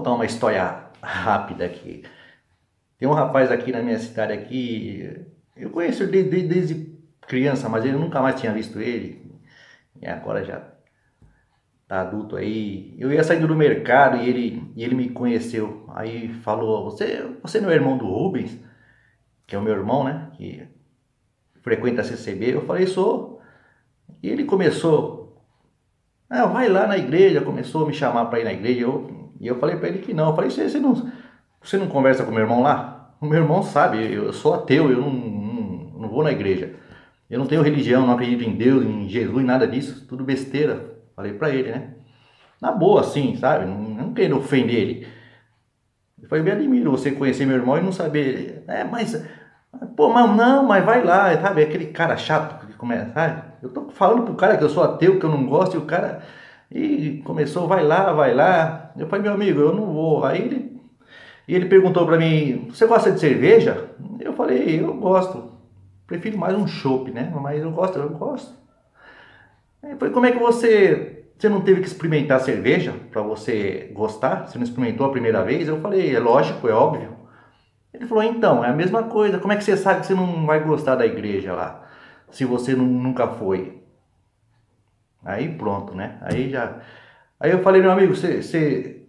contar uma história rápida aqui. Tem um rapaz aqui na minha cidade aqui, eu conheço ele desde, desde criança, mas eu nunca mais tinha visto ele. E agora já tá adulto aí. Eu ia saindo do mercado e ele, e ele me conheceu. Aí falou: você, você não é irmão do Rubens? Que é o meu irmão, né? Que frequenta a CCB. Eu falei: sou. E ele começou: ah, vai lá na igreja. Começou a me chamar para ir na igreja. Eu, e eu falei para ele que não. Eu falei: você, não, você não conversa com meu irmão lá? O meu irmão sabe, eu sou ateu, eu não, não, não vou na igreja. Eu não tenho religião, não acredito em Deus, em Jesus, nada disso, tudo besteira. Falei pra ele, né? Na boa, assim, sabe? Não, não querendo ofender ele. Eu falei, me admiro você conhecer meu irmão e não saber. É, mas. Pô, mas não, mas vai lá, sabe? Aquele cara chato que começa, sabe? Eu tô falando pro cara que eu sou ateu, que eu não gosto, e o cara. E começou, vai lá, vai lá. Eu falei, meu amigo, eu não vou. Aí ele. E ele perguntou pra mim, você gosta de cerveja? Eu falei, eu gosto. Prefiro mais um chopp, né? Mas eu gosto, eu gosto. Aí falei, como é que você, você não teve que experimentar cerveja para você gostar? Você não experimentou a primeira vez? Eu falei, é lógico, é óbvio. Ele falou, então, é a mesma coisa. Como é que você sabe que você não vai gostar da igreja lá? Se você nunca foi. Aí pronto, né? Aí já. Aí eu falei, meu amigo, você,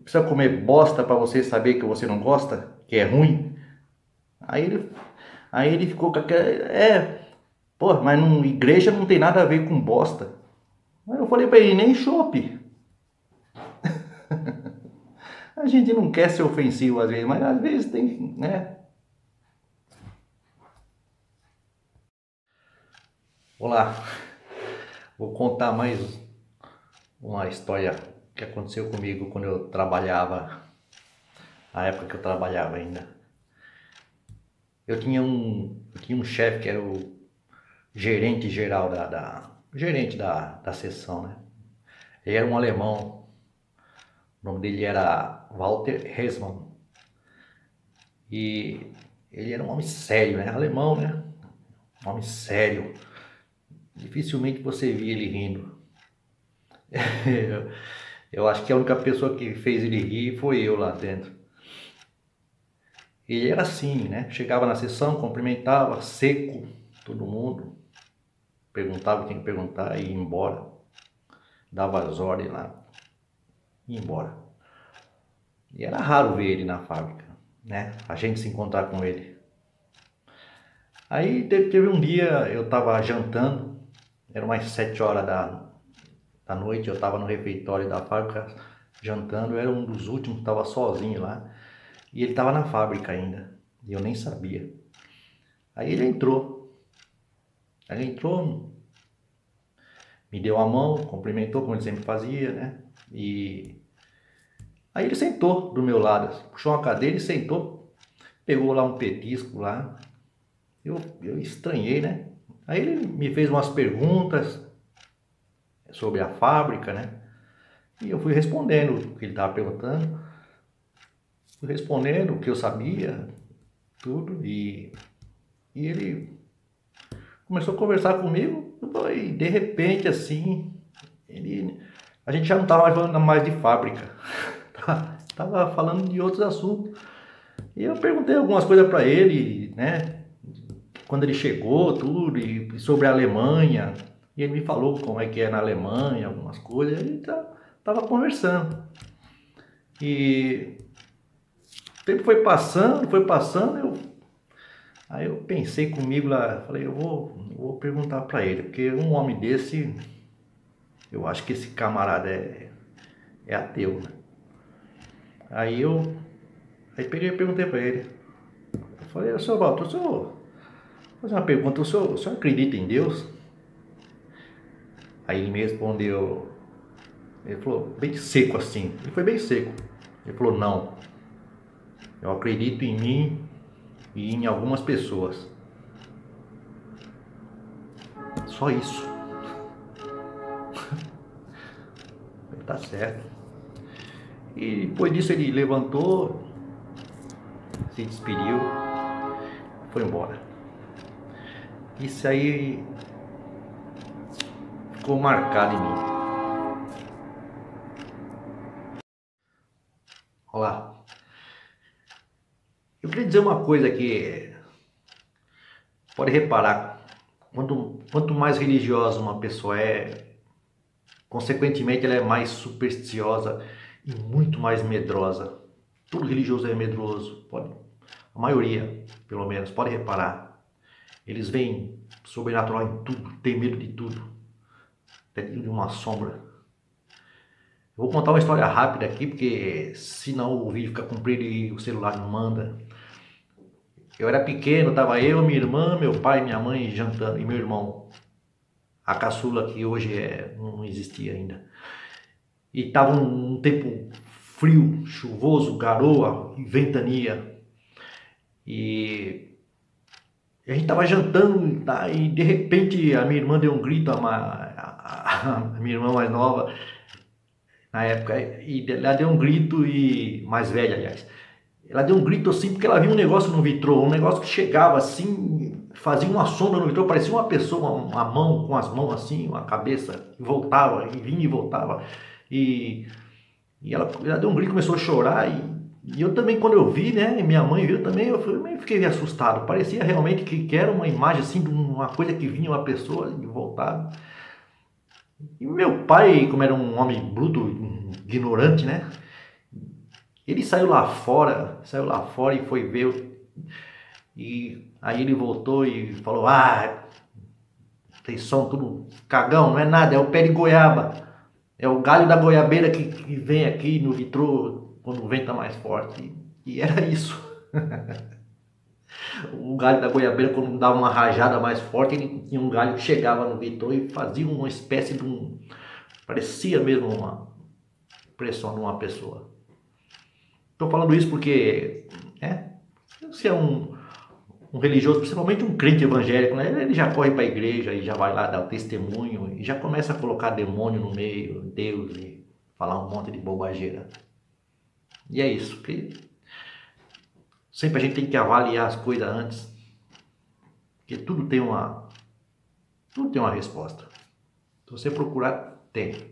precisa comer bosta para você saber que você não gosta? Que é ruim? Aí ele, aí ele ficou com aquela. É, pô, mas não, igreja não tem nada a ver com bosta. Eu falei para ele, nem chope. a gente não quer ser ofensivo às vezes, mas às vezes tem, né? Olá, vou contar mais uma história que aconteceu comigo quando eu trabalhava, na época que eu trabalhava ainda. Eu tinha um, eu tinha um chefe que era o gerente geral da, da gerente da, da sessão, né? Ele era um alemão, o nome dele era Walter Hesmann. E ele era um homem sério, né? Alemão, né? Um homem sério. Dificilmente você via ele rindo. eu acho que a única pessoa que fez ele rir foi eu lá dentro. Ele era assim, né? Chegava na sessão, cumprimentava, seco, todo mundo perguntava o que tinha que perguntar e ia embora. Dava as ordens lá, ia embora. E era raro ver ele na fábrica, né? A gente se encontrar com ele. Aí teve, teve um dia, eu estava jantando, eram umas sete horas da, da noite, eu estava no refeitório da fábrica jantando, eu era um dos últimos, estava sozinho lá, e ele estava na fábrica ainda, e eu nem sabia. Aí ele entrou, ele entrou, me deu a mão, cumprimentou como ele sempre fazia, né? E aí ele sentou do meu lado, puxou uma cadeira e sentou, pegou lá um petisco lá. Eu, eu estranhei, né? Aí ele me fez umas perguntas sobre a fábrica, né? E eu fui respondendo o que ele estava perguntando. Fui respondendo o que eu sabia, tudo. E, e ele começou a conversar comigo e de repente assim, ele, a gente já não estava mais falando mais de fábrica, estava falando de outros assuntos. E eu perguntei algumas coisas para ele, né? Quando ele chegou, tudo, e sobre a Alemanha. E ele me falou como é que é na Alemanha, algumas coisas. Ele tá, tava conversando. E o tempo foi passando, foi passando, eu Aí eu pensei comigo lá, falei, eu vou, vou perguntar para ele, porque um homem desse, eu acho que esse camarada é, é ateu, né? Aí eu aí peguei e perguntei para ele. Eu falei, senhor Walter, o senhor, fazer uma pergunta, o senhor, o senhor acredita em Deus? Aí ele me respondeu, ele falou, bem seco assim, ele foi bem seco. Ele falou, não, eu acredito em mim e em algumas pessoas. Só isso. tá certo. E depois disso ele levantou, se despediu, foi embora. Isso aí ficou marcado em mim. Olá. Eu queria dizer uma coisa que pode reparar, quanto, quanto mais religiosa uma pessoa é, consequentemente ela é mais supersticiosa e muito mais medrosa. Todo religioso é medroso, pode, a maioria, pelo menos, pode reparar. Eles veem sobrenatural em tudo, tem medo de tudo, até de uma sombra. Vou contar uma história rápida aqui, porque senão o vídeo fica comprido e o celular não manda. Eu era pequeno, estava eu, minha irmã, meu pai, minha mãe jantando e meu irmão. A caçula que hoje é, não existia ainda. E estava um, um tempo frio, chuvoso, garoa e ventania. E a gente estava jantando tá? e de repente a minha irmã deu um grito, a, a, minha irmã mais nova, na época, e ela deu um grito e mais velha, aliás. Ela deu um grito assim porque ela viu um negócio no vitrô, um negócio que chegava assim, fazia uma sombra no vitrô, parecia uma pessoa, uma, mão com as mãos assim, uma cabeça, e voltava, e vinha e voltava. E, e ela, ela deu um grito, começou a chorar e e eu também, quando eu vi, né, minha mãe viu também, eu fiquei assustado. Parecia realmente que, que era uma imagem assim de uma coisa que vinha uma pessoa e voltava. E meu pai, como era um homem bruto, ignorante, né? Ele saiu lá fora, saiu lá fora e foi ver. E aí ele voltou e falou: Ah, tem som tudo cagão, não é nada, é o pé de goiaba. É o galho da goiabeira que, que vem aqui no vitrô quando o vento tá mais forte. E era isso. o galho da goiabeira, quando dava uma rajada mais forte, ele tinha um galho que chegava no vitrô e fazia uma espécie de um. parecia mesmo uma pressão numa pessoa. Estou falando isso porque, é, se é um, um religioso, principalmente um crente evangélico, né, ele já corre para a igreja e já vai lá dar o testemunho e já começa a colocar demônio no meio, Deus e falar um monte de bobageira. E é isso. Que sempre a gente tem que avaliar as coisas antes. Porque tudo tem uma. Tudo tem uma resposta. Se você procurar, tem.